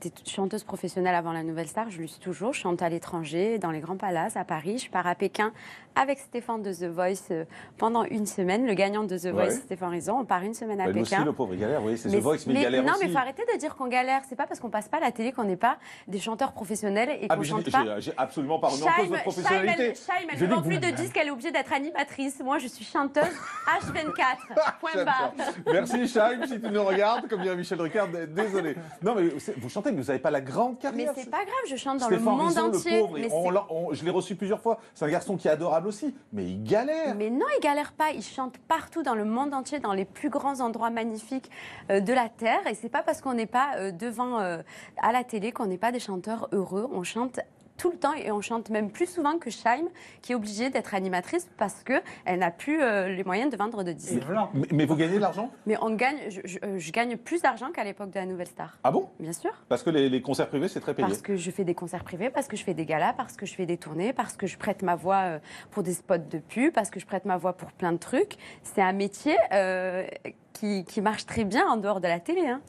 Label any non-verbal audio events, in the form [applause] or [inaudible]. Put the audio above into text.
J'étais chanteuse professionnelle avant la Nouvelle Star, je le suis toujours. Je chante à l'étranger, dans les grands palaces, à Paris. Je pars à Pékin avec Stéphane de The Voice euh, pendant une semaine. Le gagnant de The Voice. Stéphane Rison. On part une semaine à Bah, Pékin. aussi, le pauvre, il galère, oui, c'est The Voice, mais, il galère non, aussi. mais il faut arrêter de dire qu'on galère. C'est pas parce qu'on passe pas à la télé qu'on n'est pas des chanteurs professionnels et Ah, qu'on mais chante pas. j'ai absolument pas remis en cause votre professionnalité. elle, Shaim, elle vend plus de disques, elle est obligée d'être animatrice. Moi, je suis chanteuse [laughs] H24. Point barre. Merci Chaim, si tu nous regardes, comme dirait Michel Ricard, désolé. Non mais vous chantez, mais vous n'avez pas la grande Mais carrière. c'est pas grave, je chante dans Stéphane le monde Rizzo, entier. le pauvre, mais on c'est- l'a- on- je l'ai reçu plusieurs fois. C'est un garçon qui est adorable aussi, mais il galère. Mais non, il galère pas. Il chante partout dans le monde entier, dans les plus grands endroits magnifiques euh, de la terre. Et c'est pas parce qu'on n'est pas euh, devant euh, à la télé qu'on n'est pas des chanteurs heureux. On chante tout le temps et on chante même plus souvent que Shaim, qui est obligée d'être animatrice parce que elle n'a plus euh, les moyens de vendre de disques. Mais, mais vous gagnez de l'argent? Mais on gagne, je, je- euh, je gagne plus d'argent qu'à l'époque de la Nouvelle Star. Ah bon? Bien sûr. Parce que les, les concerts privés, c'est très payé. Parce que je fais des concerts privés, parce que je fais des galas, parce que je fais des tournées, parce que je prête ma voix euh, pour des spots de pub, parce que je prête ma voix pour plein de trucs. C'est un métier euh, qui, qui marche très bien en dehors de la télé. hein.